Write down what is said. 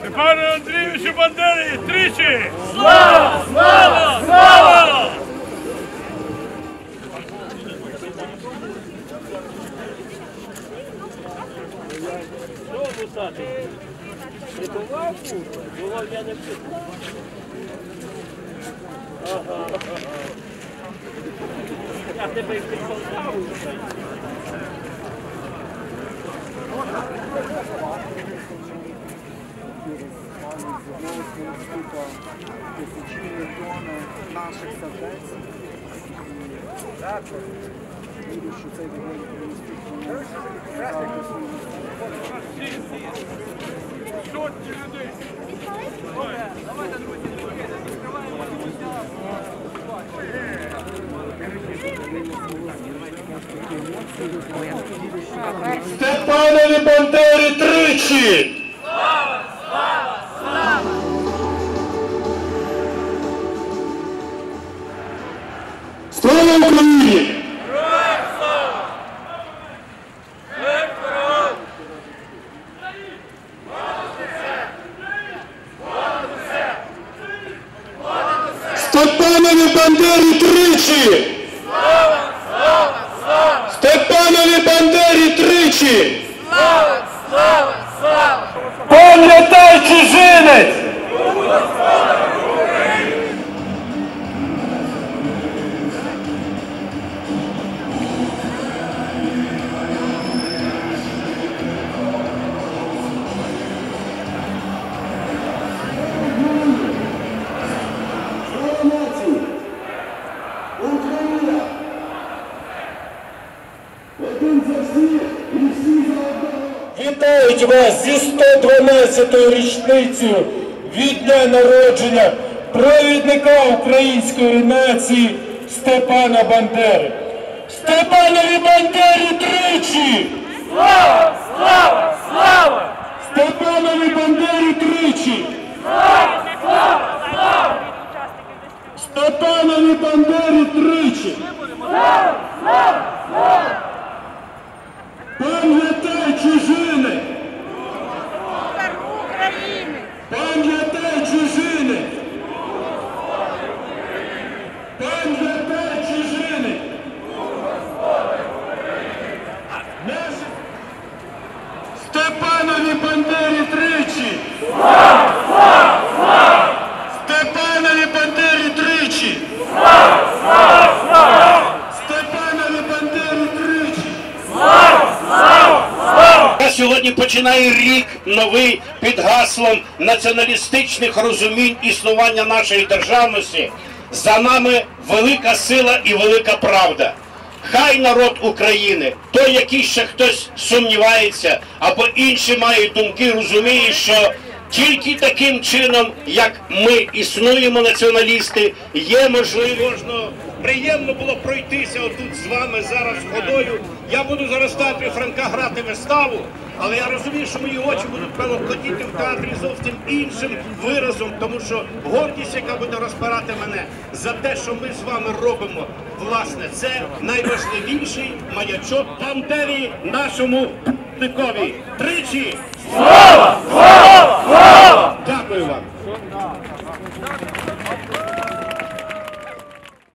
Степану Андрійовичу Бандері тричі! Слава! Слава! Слава! тисячі мільйони наших сердець. І Вірю, що цей доволі міністр завжди свою Сотні людей! Степанові Бандері тричі! Степанові Бандері тричі! Слава! Слава! Слава! Степанові Бандері тричі! Слава, слава, Пам'ятай чужинець! Вітають вас зі 112-ю річницею від дня народження провідника української нації Степана Бандери. Степанові Бандері тричі! Слава! Слава! Слава! Степанові Бандері тричі! Слава! Слава! Слава! Степанові Бандері тричі! Пам'ятай чужини! України! Пам'ятай чужини! Пам'ятай чужини! Наші Степанові Бандері тричі! Степанові Бандері тричі! Степанові Бандері тричі! Я сьогодні починаю рік новий під гаслом націоналістичних розумінь існування нашої державності. За нами велика сила і велика правда. Хай народ України, той, який ще хтось сумнівається, або інші мають думки, розуміє, що тільки таким чином, як ми існуємо, націоналісти, є можливо. Приємно було пройтися отут з вами зараз ходою. Я буду зараз театрі Франка грати виставу, але я розумію, що мої очі будуть пелоплодіти в театрі зовсім іншим виразом, тому що гордість, яка буде розпирати мене за те, що ми з вами робимо, власне, це найважливіший маячок пантері нашому путникові. Тричі! Слава! Слава! Слава! Дякую вам!